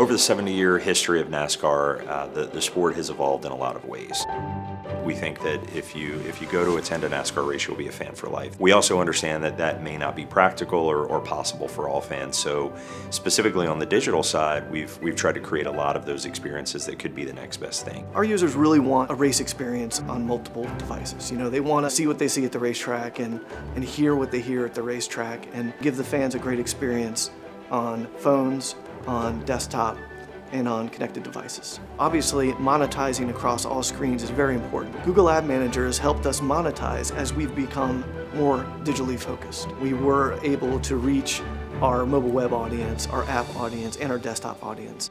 Over the 70-year history of NASCAR, uh, the, the sport has evolved in a lot of ways. We think that if you if you go to attend a NASCAR race, you'll be a fan for life. We also understand that that may not be practical or, or possible for all fans. So specifically on the digital side, we've we've tried to create a lot of those experiences that could be the next best thing. Our users really want a race experience on multiple devices. You know, they want to see what they see at the racetrack and, and hear what they hear at the racetrack and give the fans a great experience on phones, on desktop, and on connected devices. Obviously, monetizing across all screens is very important. Google Ad Manager has helped us monetize as we've become more digitally focused. We were able to reach our mobile web audience, our app audience, and our desktop audience.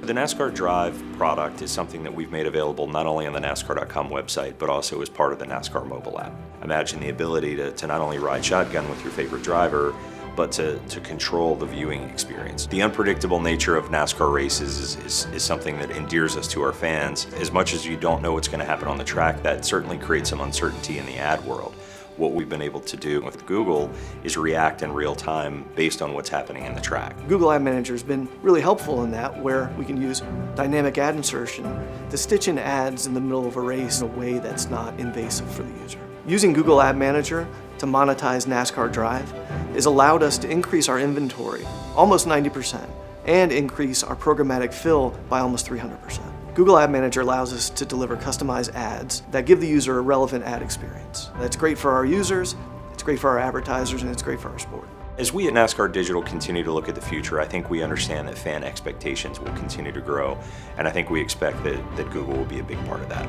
The NASCAR Drive product is something that we've made available not only on the NASCAR.com website, but also as part of the NASCAR mobile app. Imagine the ability to, to not only ride shotgun with your favorite driver, but to, to control the viewing experience. The unpredictable nature of NASCAR races is, is, is something that endears us to our fans. As much as you don't know what's going to happen on the track, that certainly creates some uncertainty in the ad world. What we've been able to do with Google is react in real time based on what's happening in the track. Google Ad Manager has been really helpful in that, where we can use dynamic ad insertion to stitch in ads in the middle of a race in a way that's not invasive for the user. Using Google Ad Manager to monetize NASCAR Drive has allowed us to increase our inventory almost 90% and increase our programmatic fill by almost 300%. Google Ad Manager allows us to deliver customized ads that give the user a relevant ad experience. That's great for our users, it's great for our advertisers, and it's great for our sport. As we at NASCAR Digital continue to look at the future, I think we understand that fan expectations will continue to grow, and I think we expect that, that Google will be a big part of that.